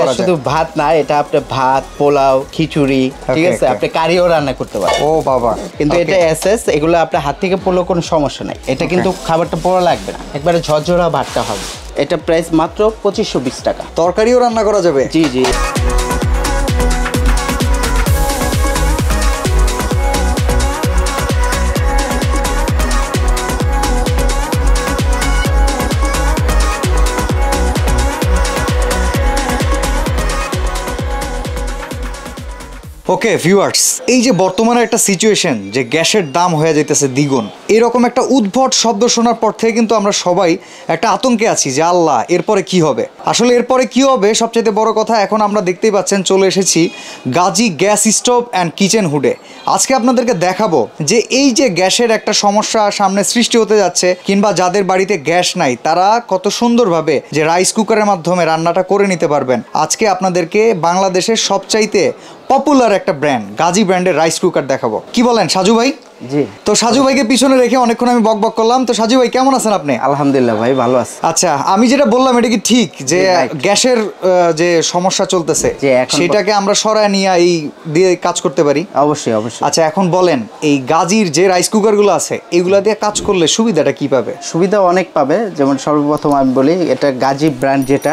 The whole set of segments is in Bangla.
এটা শুধু ভাত না এটা আপনি ভাত পোলাও খিচুড়ি ঠিক আছে. আপনি কারিও রান্না করতে পারেন। ও বাবা। কিন্তু এটা এসএস এগুলো আপনার হাত থেকে পড়লেও কোনো সমস্যা নাই। এটা কিন্তু খাবারটা পোড়া লাগবে না। একবারে ঝরঝরা ভাতটা হবে। এটা প্রাইস মাত্র পঁচিশশো বিশ টাকা। তরকারিও রান্না করা যাবে? জি জি। ওকে ভিউয়ার্স এই যে বর্তমানে একটা সিচুয়েশন যে গ্যাসের দাম হয়ে যেতেছে দ্বিগুণ, এরকম একটা উদ্ভট শব্দ শোনার পর থেকে কিন্তু আমরা সবাই একটা আতঙ্কে আছি যে আল্লাহ, এরপরে কি হবে? আসলে এরপরে কি হবে? সবচেয়ে বড় কথা, এখন আমরা দেখতেই পাচ্ছেন, চলে এসেছি Gazi gas stove and kitchen হুডে। আজকে আপনাদেরকে দেখাবো যে এই যে গ্যাসের একটা সমস্যা সামনে সৃষ্টি হতে যাচ্ছে, কিংবা যাদের বাড়িতে গ্যাস নাই, তারা কত সুন্দরভাবে যে রাইস কুকারের মাধ্যমে রান্নাটা করে নিতে পারবেন। আজকে আপনাদেরকে বাংলাদেশের সবচাইতে পপুলার একটা ব্র্যান্ড গাজী ব্র্যান্ডের রাইস কুকার দেখাবো। কি বলেন, সাজু ভাই? জি। তো সাজু ভাইকে পিছনে রেখে অনেকক্ষণ আমি বক বক করলাম। তো সাজু ভাই কেমন আছেন আপনি? আলহামদুলিল্লাহ ভাই ভালো আছে। আচ্ছা আমি যেটা বললাম এটা কি ঠিক যে গ্যাসের যে সমস্যা চলতেছে সেটাকে আমরা সরায় নিয়ে এই দিয়ে কাজ করতে পারি? অবশ্যই অবশ্যই। আচ্ছা এখন বলেন এই গাজীর যে রাইস কুকারগুলো আছে এগুলা দিয়ে কাজ করলে সুবিধাটা কি পাবে? সুবিধা অনেক পাবে। যেমন সর্বপ্রথম আমি বলি এটা গাজী ব্র্যান্ড যেটা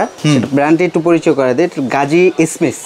ব্র্যান্ডে একটু পরিচয় করে এটা গাজী স্মিথ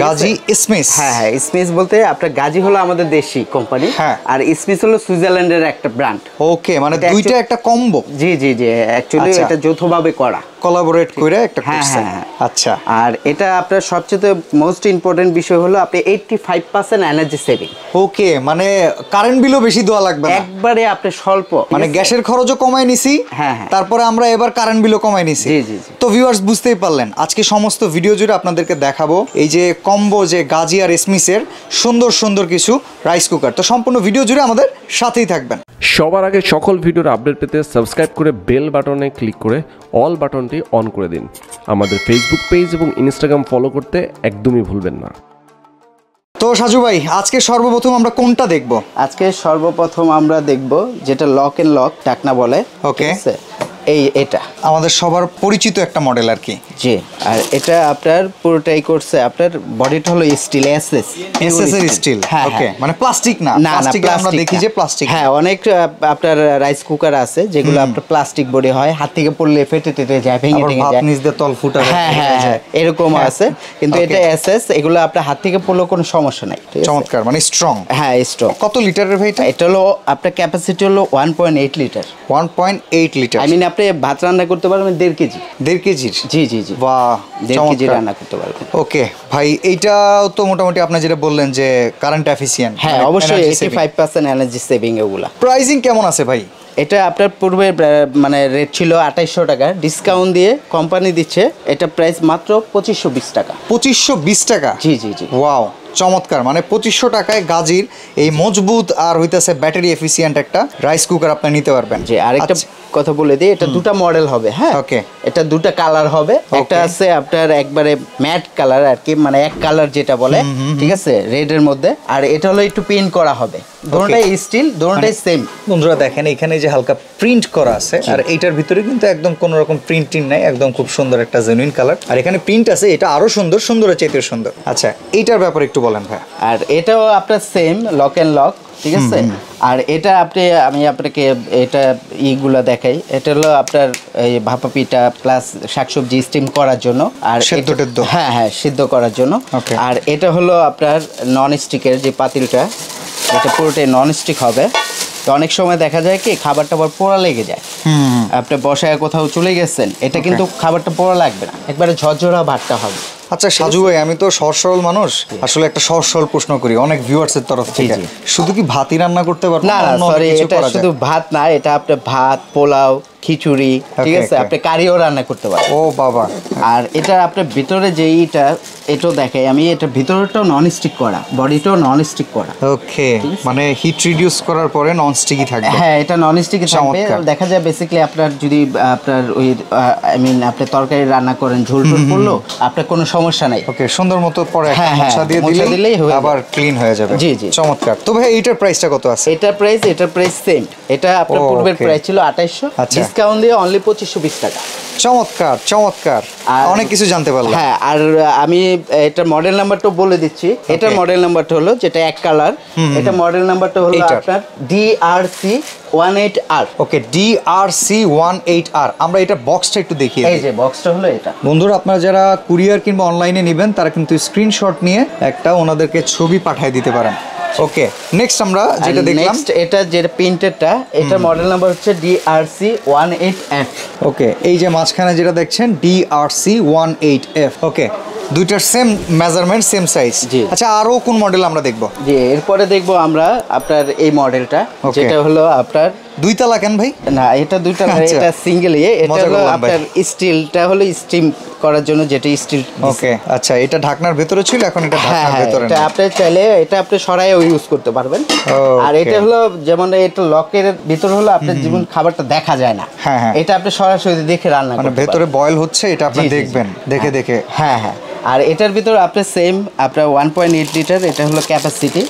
গাজী স্মিস। হ্যাঁ হ্যাঁ স্মিথ বলতে আপনার গাজী হলো আমাদের দেশি কোম্পানি হ্যাঁ। আর স্মিথ হলো সুইজারল্যান্ডের একটা ব্র্যান্ড ওকে মানে দুইটা একটা কম্বো জি জি জি অ্যাকচুয়ালি আচ্ছা। এটা যৌথভাবে করা। কোলাবোরেট করে একটা হ্যাঁ, হ্যাঁ, হ্যাঁ। আচ্ছা। আর এটা আপনার সবচেয়ে মোস্ট ইম্পর্টেন্ট বিষয় হলো আপনি eighty five percent energy saving okay মানে কারেন্ট বিলও বেশি দেওয়া লাগবে না। একবারে আপনি স্বল্প। মানে গ্যাসের খরচও কমাই নিছি হ্যাঁ, হ্যাঁ। তারপরে আমরা এবার কারেন্ট বিলও কমাই নিছি। জি, জি। তো ভিউয়ার্স বুঝতেই পারলেন আজকে সমস্ত ভিডিও জুড়ে আপনাদেরকে দেখাবো। এই যে কম্বো যে গাজি আর এসমিসের সুন্দর সুন্দর কিছু রাইস কুকার তো সম্পূর্ণ ভিডিও জুড়ে আমাদের সাথেই থাকবেন। সবার আগে সকল ভিডিওর আপডেট পেতে সাবস্ক্রাইব করে বেল বাটনে ক্লিক করে অল বাটনটি অন করে দিন। আমাদের ফেসবুক পেজ এবং ইনস্টাগ্রাম ফলো করতে একদমই ভুলবেন না। তো সাজু ভাই আজকে সর্বপ্রথম আমরা কোনটা দেখব? আজকে সর্বপ্রথম আমরা দেখব যেটা লক এন্ড লক টাকনা বলে। Okay. এই এটা। আমাদের সবার পরিচিত একটা মডেল আর কি। জি আর এটা আপনার পুরোটাই করছে আপনার বডিটা হলো স্টিল এসএস এসএস এর স্টিল হ্যাঁ ওকে মানে প্লাস্টিক না না আমরা দেখি যে প্লাস্টিক হ্যাঁ অনেক আপনার রাইস কুকার আছে যেগুলো আপনার প্লাস্টিক বডি হয় হাত থেকে পড়লে ফেটে টেটে যায় ভেঙে ভাত যায়। নিচ দিয়ে তল ফুটা হ্যাঁ হ্যাঁ হ্যাঁ এরকম হ্যাঁ। আছে কিন্তু. এটা এসএস এগুলো আপনার হাত থেকে পড়লেও কোনো সমস্যা নাই চমৎকার মানে স্ট্রং হ্যাঁ স্ট্রং কত লিটারের ভাই এটা? এটা হলো আপনার ক্যাপাসিটি হলো one point eight litre one point eight litre I mean আপনি ভাত রান্না করতে পারবেন দেড় কেজি। দেড় কেজির? জি জি জি। বাহ দেড় কেজি রান্না করতে পারবেন। ওকে ভাই এইটাও তো মোটামুটি আপনি যেটা বললেন যে কারেন্ট এফিসিয়েন্ট হ্যাঁ অবশ্যই eighty five percent energy saving এগুলা। প্রাইসিং কেমন আছে ভাই? এটা আপনার পূর্বে মানে রেট ছিল আঠাইশশো টাকা। ডিসকাউন্ট দিয়ে কোম্পানি দিচ্ছে এটা প্রাইস মাত্র পঁচিশশো বিশ টাকা। পঁচিশশো বিশ টাকা? জি জি জি। ওয়াও চমৎকার। মানে পঁচিশশো টাকায় গাজির এই মজবুত আর হইতেছে ব্যাটারি এফিসিয়েন্ট একটা রাইস কুকার আপনি নিতে পারবেন। যে আরেকটা আচ্ছা, কথা বলে দিই এটা দুটা মডেল হবে হ্যাঁ? Okay. এটা দুটা কালার হবে একটা আছে আপনার একবারে ম্যাট কালার আর কি মানে এক কালার যেটা বলে ঠিক আছে? রেড এর মধ্যে। আর এটা হলো একটু পেইন্ট করা হবে। দুটোটাই স্টিল দুটোটাই মানে সেম বন্ধুরা দেখেন এখানে যে হালকা প্রিন্ট করা আছে আর এইটার ভিতরে কিন্তু একদম কোনো রকম প্রিন্টিং নাই একদম খুব সুন্দর একটা জেনুইন কালার আর এখানে প্রিন্ট আছে এটা আরও সুন্দর সুন্দরের চাইতে সুন্দর। আচ্ছা এইটার ব্যাপারে একটু বলেন ভাই আর এটাও আপনার সেম লক অ্যান্ড লক ঠিক আছে? আর এটা আপনি আমি আপনাকে এটা ইগুলো দেখাই। এটা হলো আপনার এই ভাপা পিঠা প্লাস শাকসবজি স্টিম করার জন্য। আর সেদ্ধ টেদ্ধ। হ্যাঁ হ্যাঁ সিদ্ধ করার জন্য। আর এটা হলো আপনার নন স্টিকের যে পাতিলটা এটা পুরোটাই নন স্টিক হবে। তো অনেক সময় দেখা যায় কি খাবার টাবার পোড়া লেগে যায়। আপনি বসায় কোথাও চলে গেছেন এটা কিন্তু খাবারটা পোড়া লাগবে না। একবারে ঝরঝরা ভাতটা হবে। আচ্ছা সাজু ভাই আমি তো সহজ সরল মানুষ। আসলে একটা সহজ সরল প্রশ্ন করি অনেক ভিউয়ার্স এর তরফ থেকে। শুধু কি ভাতই রান্না করতে পারব না না সরি এটা শুধু ভাত না এটা আপনি ভাত পোলাও খিচুড়ি ঠিক আছে? আপনি কারিও রান্না করতে পারেন। ও বাবা। আর এটা আপনার ভিতরে যে ইটা এটাও দেখাই। আমি এটা ভিতরটাও নন স্টিক করা বডিটাও নন স্টিক করা ওকে মানে হিট রিডিউস করার পরে নন স্টিকি থাকবে। হ্যাঁ এটা নন স্টিকে থাকবে দেখা যায় বেসিক্যালি আপনার যদি আপনার ওই আই মিন আপনি তরকারি রান্না করেন ঝোল টোল পড়ল আপনার কোনো সমস্যা নাই। ওকে সুন্দর মতো পরে হ্যাঁ, হ্যাঁ, মোছা দিয়ে মোছা দিলেই হয়ে আবার ক্লিন হয়ে যাবে। জি, জি। চমৎকার। তো ভাই এইটার প্রাইসটা কত আছে? এটার প্রাইস এটার প্রাইস সেম এটা আপনার পূর্বের প্রাইস ছিল আঠাইশশো আচ্ছা। ডিসকাউন্ট দিয়ে অনলি পঁচিশশো বিশ টাকা। চমৎকার চমৎকার। অনেক কিছু জানতে পারলাম। হ্যাঁ আর আমি এটা মডেল নাম্বারটা বলে দিচ্ছি। এটার মডেল নাম্বারটা হলো যেটা এক কালার এটা মডেল নাম্বারটা হলো। আপনার DRC one eight R okay C one eight আর আমরা এটা বক্সটা একটু দেখিয়ে এই যে বক্সটা হলো এটা। বন্ধুরা আপনারা যারা কুরিয়ার কিংবা অনলাইনে নেবেন তারা কিন্তু স্ক্রিনশট নিয়ে একটা ওনাদেরকে ছবি পাঠিয়ে দিতে পারেন। ওকে নেক্সট আমরা যেটা দেখলাম নেক্সট এটা যেটা প্রিন্টেডটা এটার মডেল নাম্বার হচ্ছে DRC one eight F okay এই যে মাঝখানে যেটা দেখছেন D R C one eight F okay দুইটার সেম মেজারমেন্ট সেম সাইজ। আচ্ছা আরও কোন মডেল আমরা দেখব? জি এরপরে দেখব আমরা আপনার এই মডেলটা. যেটা হলো আপনার দুই তালা কেন ভাই? না এটা দুইটা না, আচ্ছা। এটা সিঙ্গেল ইয়ে এটা হলো ভাই। আপনার স্টিলটা হলো স্টিম করার জন্য যেটা স্টিল ওকে আচ্ছা এটা ঢাকনার ভেতরে ছিল এখন এটা হ্যাঁ ঢাকনার হ্যাঁ ভেতরে এটা আপনি চাইলে এটা আপনি সরাইও ইউজ করতে পারবেন। আর এটা হলো যেমন এটা লকের ভিতর হলো আপনার জীবন খাবারটা দেখা যায় না। হ্যাঁ। এটা আপনি সরাসরি দেখে রান্না মানে করতে ভেতরে বয়েল হচ্ছে এটা আপনি। দেখবেন দেখে দেখে। হ্যাঁ হ্যাঁ। আর এটার ভিতর আপনার সেম আপনার ওয়ান পয়েন্ট এইট লিটার এটা হলো ক্যাপাসিটি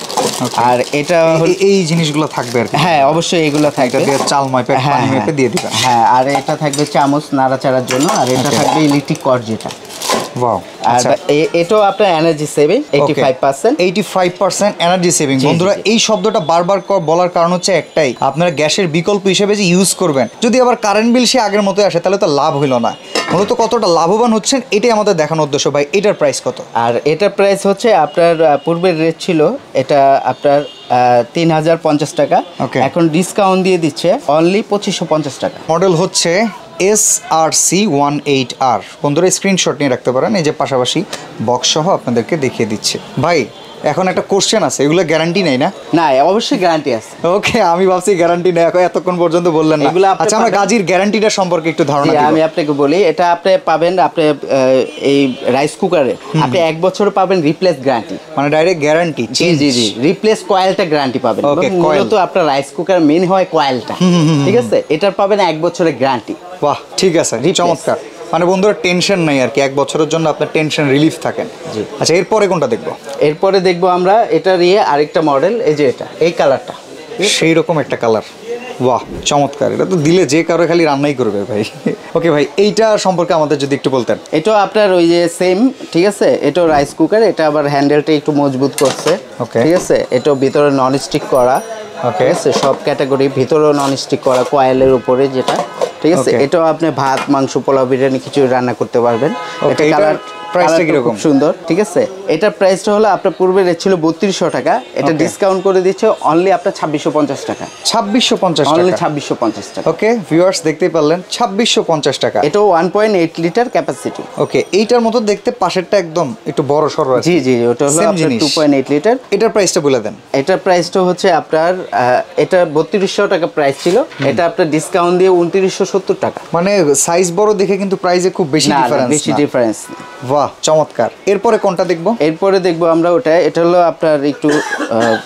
আর এটা এই- জিনিসগুলো থাকবে আর হ্যাঁ অবশ্যই এগুলো থাকবে। চালময় চাল মাপে হ্যাঁ, পানি হ্যাঁ। মেপে দিয়ে দিবেন। হ্যাঁ আর এটা থাকবে চামচ নাড়াচাড়ার জন্য। আর এটা থাকবে ইলেকট্রিক কর যেটা। ওয়াও আর আচ্ছা। এটাও আপনার energy saving eighty five percent eighty five percent energy saving বন্ধুরা এই শব্দটা বারবার বলার কারণ হচ্ছে একটাই। আপনারা গ্যাসের বিকল্প হিসেবে যে ইউজ করবেন যদি আবার কারেন্ট বিল সে আগের মতো আসে তাহলে তো লাভ হইল না। মূলত কতটা লাভবান হচ্ছেন এটাই আমাদের দেখানোর উদ্দেশ্য। ভাই এটার প্রাইস কত? আর এটার প্রাইস হচ্ছে আপনার পূর্বের রেট ছিল এটা আপনার তিন হাজার পঞ্চাশ টাকা. এখন ডিসকাউন্ট দিয়ে দিচ্ছে অনলি পঁচিশশো পঞ্চাশ টাকা। মডেল হচ্ছে S R C one eight R বন্ধুরা স্ক্রিনশট নিয়ে রাখতে পারেন। এই যে পাশাপাশি বক্স সহ আপনাদেরকে দেখিয়ে দিচ্ছে। ভাই এখন একটা কোশ্চেন আছে এগুলো গ্যারান্টি নেই না? না অবশ্যই গ্যারান্টি আছে। ওকে আমি ভাবছি গ্যারান্টি নেই এখন এতক্ষণ পর্যন্ত বললেন না। এগুলো আচ্ছা আমরা গাজির গ্যারান্টিটা সম্পর্কে একটু ধারণা আমি আপনাকে বলি এটা আপনি পাবেন আপনি এই রাইস কুকারে আপনি এক বছর পাবেন রিপ্লেস গ্যারান্টি মানে ডাইরেক্ট গ্যারান্টি জি জি জি রিপ্লেস কয়েলটা গ্যারান্টি পাবেন। এবং coil. মূলত আপনার রাইস কুকার মেন হয় কয়েলটা ঠিক আছে? এটার পাবেন এক বছরের গ্যারান্টি বাহ ঠিক আছে. চমৎকার। মানে বন্ধুরা টেনশন নাই আর কি। এক বছরের জন্য আপনার টেনশন রিলিফ থাকেন। জি। আচ্ছা এরপরে কোনটা দেখব? এরপরে দেখব আমরা এটার ইয়ে আরেকটা মডেল এই যে এটা এই কালারটা সেই রকম একটা কালার বাহ চমৎকার। এটা তো দিলে যে কারও খালি রান্নাই করবে ভাই। ওকে ভাই এইটা সম্পর্কে আমাদের যদি একটু বলতেন। এটাও আপনার ওই যে সেম ঠিক আছে? এটাও রাইস কুকার এটা আবার হ্যান্ডেলটা একটু মজবুত করছে। ওকে। ঠিক আছে? এটাও ভিতরে নন স্টিক করা। ওকে। সব ক্যাটাগরি ভিতরেও নন স্টিক করা কয়েলের উপরে যেটা। ঠিক আছে. এটাও আপনি ভাত মাংস পোলাও বিরিয়ানি কিছু রান্না করতে পারবেন এটা কালার price টা কালারটা কীরকম? সুন্দর ঠিক আছে? এটার প্রাইসটা হলো আপনার পূর্বে রেট ছিল বত্রিশশো টাকা। এটা ডিসকাউন্ট করে দিচ্ছে অনলি আপনার ছাব্বিশশো পঞ্চাশ টাকা। ছাব্বিশশো পঞ্চাশ অনলি ছাব্বিশশো পঞ্চাশ টাকা। ওকে ভিউয়ার্স দেখতেই পারলেন ছাব্বিশশো পঞ্চাশ টাকা। এটাও one point eight litre capacity okay এইটার মতো দেখতে পাশেরটা একদম একটু বড় সড়ো জি জি ওটা হলো Same আপনার জিনিস। টু পয়েন্ট এইট লিটার এটার প্রাইসটা বলে দেন। এটার প্রাইসটা হচ্ছে আপনার আহ, এটা বত্রিশশো টাকা প্রাইস ছিল। এটা আপনার ডিসকাউন্ট দিয়ে উনত্রিশশো সত্তর টাকা। মানে সাইজ বড় দেখে কিন্তু প্রাইসে খুব বেশি ডিফারেন্স বেশি ডিফারেন্স বাহ চমৎকার। এরপরে কোনটা দেখব? এরপরে দেখব আমরা ওটা এটা হলো আপনার একটু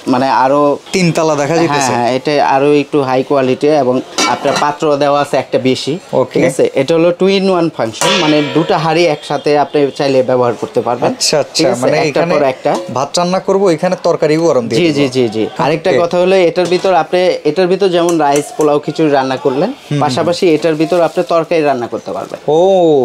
মানে আরও তিনতলা দেখা হ্যাঁ যেতেছে হ্যাঁ এটা আরও একটু হাই কোয়ালিটি এবং আপনার পাত্র দেওয়া আছে একটা বেশি ঠিক আছে? এটা হলো টু ইন ওয়ান ফাংশন মানে দুটো হাড়ি একসাথে আপনি চাইলে ব্যবহার করতে পারবেন আচ্ছা আচ্ছা মানে এখানে একটা। ভাত রান্না করব এখানে তরকারিও গরম দিয়ে জি জি জি জি। আরেকটা কথা হলো এটার ভিতর আপনি এটার ভিতর যেমন রাইস পোলাও খিচুড়ি রান্না করলেন পাশাপাশি এটার ভিতর আপনি তরকারি রান্না করতে পারবেন। ও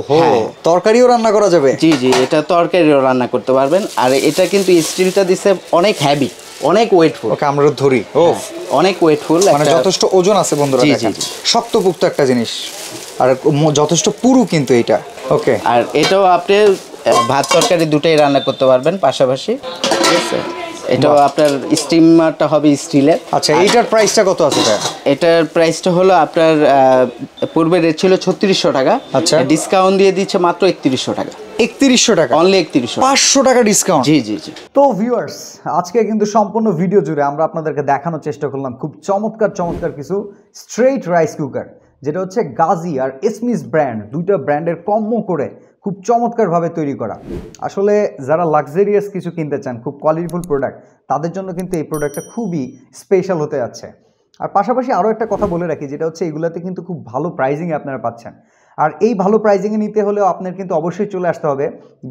হো হ্যাঁ। তরকারিও রান্না করা যাবে? জি জি এটা তরকারিও রান্না করতে পারবেন। আর এটা কিন্তু স্টিলটা দিছে অনেক হ্যাভি অনেক ওয়েটফুল। ওকে আমরা ধরি। ও অনেক ওয়েটফুল মানে যথেষ্ট ওজন আছে বন্ধুরা দেখেন শক্তপুক্ত একটা জিনিস। আর যথেষ্ট পুরু কিন্তু এটা। ওকে। আর এটাও আপনি ভাত তরকারি দুটাই রান্না করতে পারবেন পাশাপাশি। ঠিক আছে? এটাও আপনার স্টিমারটা হবে স্টিলের। আচ্ছা এইটার প্রাইসটা কত আছে এটার প্রাইসটা হলো আপনার পূর্বে রেট ছিল ছত্রিশশো টাকা। আচ্ছা। ডিসকাউন্ট দিয়ে দিচ্ছে মাত্র একত্রিশশো টাকা। একত্রিশশো টাকা। অনলি একত্রিশশো। পাঁচশো টাকা ডিসকাউন্ট জি জি জি। তো ভিউয়ার্স আজকে কিন্তু সম্পূর্ণ ভিডিও জুড়ে আমরা আপনাদেরকে দেখানোর চেষ্টা করলাম খুব চমৎকার চমৎকার কিছু স্ট্রেইট রাইস কুকার যেটা হচ্ছে গাজি আর এসমিস ব্র্যান্ড দুইটা ব্র্যান্ডের কম্ম করে খুব চমৎকারভাবে তৈরি করা। আসলে যারা লাক্সারিয়াস কিছু কিনতে চান খুব কোয়ালিটিফুল প্রোডাক্ট তাদের জন্য কিন্তু এই প্রোডাক্টটা খুবই স্পেশাল হতে যাচ্ছে। আর পাশাপাশি আরও একটা কথা বলে রাখি যেটা হচ্ছে এগুলাতে কিন্তু খুব ভালো প্রাইজিংয়ে আপনারা পাচ্ছেন। আর এই ভালো প্রাইজিংয়ে নিতে হলেও আপনার কিন্তু অবশ্যই চলে আসতে হবে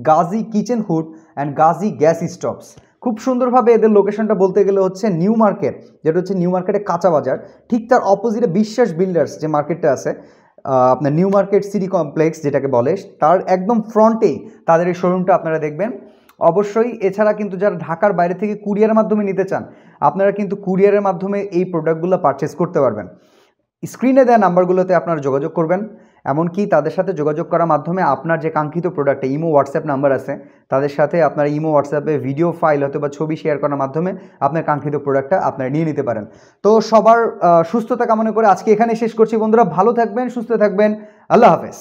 Gazi kitchen hood and Gazi gas stoves খুব সুন্দরভাবে এদের লোকেশনটা বলতে গেলে হচ্ছে নিউ মার্কেট যেটা হচ্ছে নিউ মার্কেটে কাঁচা বাজার। ঠিক তার অপোজিটে বিশ্বাস বিল্ডার্স যে মার্কেটটা আছে আপনার নিউ মার্কেট সিটি কমপ্লেক্স যেটাকে বলে, তার একদম ফ্রন্টেই তাদের এই শোরুমটা আপনারা দেখবেন। অবশ্যই এছাড়া কিন্তু যারা ঢাকার বাইরে থেকে কুরিয়ারের মাধ্যমে নিতে চান, আপনারা কিন্তু কুরিয়ারের মাধ্যমে এই প্রোডাক্টগুলো পারচেস করতে পারবেন। স্ক্রিনে দেওয়া নাম্বারগুলোতে আপনারা যোগাযোগ করবেন, এমনকি তাদের সাথে যোগাযোগ করার মাধ্যমে আপনার যে কাঙ্ক্ষিত প্রোডাক্টে ইমো হোয়াটসঅ্যাপ নাম্বার আছে, তাদের সাথে আপনার ইমো হোয়াটসঅ্যাপে ভিডিও ফাইল অথবা ছবি শেয়ার করার মাধ্যমে আপনার কাঙ্ক্ষিত প্রোডাক্টটা আপনারা নিয়ে নিতে পারেন। তো সবার সুস্থতা কামনা করে আজকে এখানে শেষ করছি বন্ধুরা, ভালো থাকবেন, সুস্থ থাকবেন, আল্লাহ হাফেজ।